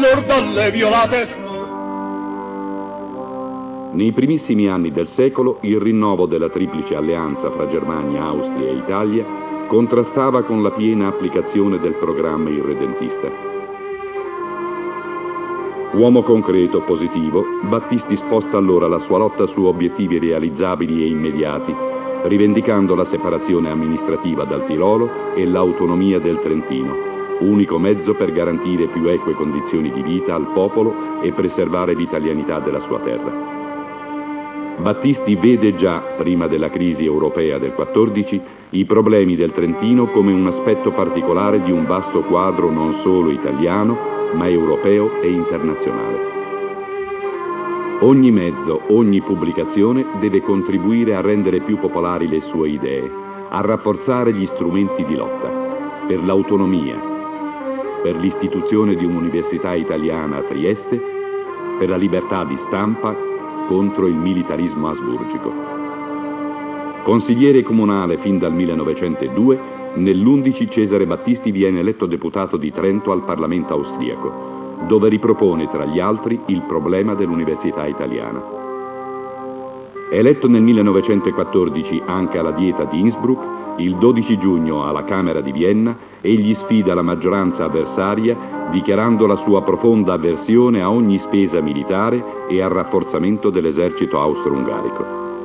lor dalle violate. Nei primissimi anni del secolo il rinnovo della triplice alleanza fra Germania, Austria e Italia contrastava con la piena applicazione del programma irredentista. Uomo concreto, positivo, Battisti sposta allora la sua lotta su obiettivi realizzabili e immediati, rivendicando la separazione amministrativa dal Tirolo e l'autonomia del Trentino, unico mezzo per garantire più eque condizioni di vita al popolo e preservare l'italianità della sua terra. Battisti vede già, prima della crisi europea del 14, i problemi del Trentino come un aspetto particolare di un vasto quadro non solo italiano, ma europeo e internazionale. Ogni mezzo, ogni pubblicazione deve contribuire a rendere più popolari le sue idee, a rafforzare gli strumenti di lotta, per l'autonomia, per l'istituzione di un'università italiana a Trieste, per la libertà di stampa contro il militarismo asburgico. Consigliere comunale fin dal 1902, nell'11 Cesare Battisti viene eletto deputato di Trento al Parlamento austriaco, dove ripropone tra gli altri il problema dell'università italiana. Eletto nel 1914 anche alla Dieta di Innsbruck, il 12 giugno alla Camera di Vienna egli sfida la maggioranza avversaria dichiarando la sua profonda avversione a ogni spesa militare e al rafforzamento dell'esercito austro-ungarico.